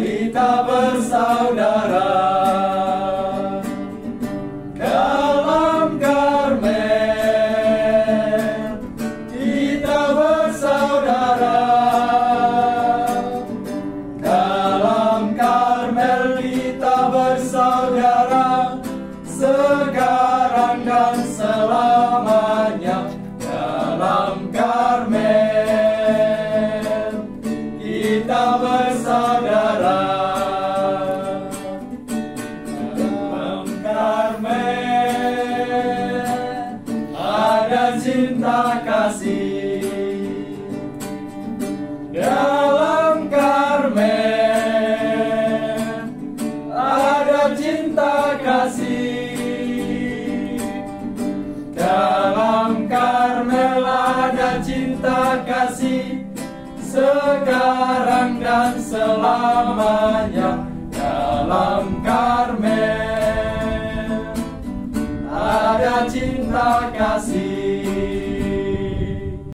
kita bersaudara dalam Karmel kita bersaudara dalam Karmel kita bersaudara sekarang dan sekarang cinta kasih. Dalam Karmel ada cinta kasih. Dalam Karmel ada cinta kasih. Sekarang dan selamanya dalam Karmel ada cinta kasih